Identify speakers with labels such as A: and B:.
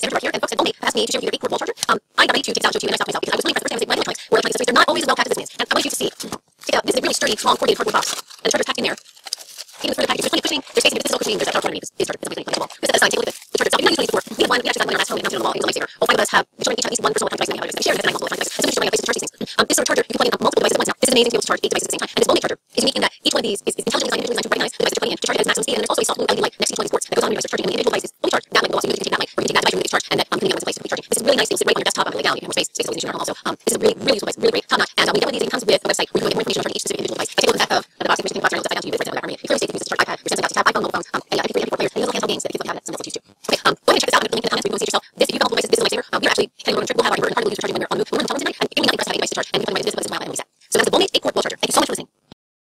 A: Sandra here, and folks at home asked me to show you your portable charger. Um, I got ready to take this out and to you, and I stopped myself because I was really for the first time using my electronics or electronic accessories. They're not always as well packed as this is. And I want you to see. Check out. This is a really sturdy, strong, corrugated cardboard box, and the charger's packed in there. Even through the package, there's plenty of cushioning. There's spacing. This is all cushioning. There's a charger underneath. This charger is really plenty of This is the side. Take a look at this. The charger itself. Not used one before. We have one. We actually got one in our last home. We mounted on the wall. It was a. All five of us have. Each one each have at least one personal electronic device. Have. We share devices. And my places to charge these things. Um, this sort of charger, you can plug in uh, multiple devices at once. Now, this is amazing to be able to charge eight devices at the same time. And this Volmate charger is unique in that each one of these is, is intelligently designed, designed to recognize the device you're plugging in to charge it at its maximum speed. And there's also a soft blue LED light next to each one of these ports that goes on when your device is charging. And the individual device is fully charged. That light will go um, it's a really nice thing to sit right on your desktop. I'm laying down. You have more space. Space is always in journal also. Um, this is a really, really useful device. Really great. Top notch. And uh, we download these. It comes with a website where you can get more information on each specific individual device. Take a look at the fact of the box information box journal that's down to you. For example, Army. Clearly states it uses a iPad, your Samsung Galaxy Tab, iPhone, mobile phones, um, and yeah, MP3, four players. And those little handheld games that kids love to have that someone else choose too. Okay, um, go ahead and check this out. I'm going to link in the comments oh, so you can go see yourself. This, if you can multiple devices, this is a lifesaver. Um, we're actually heading on a trip. We'll have our Uber and Carnival use for charging when you're on the move. We're going to tell them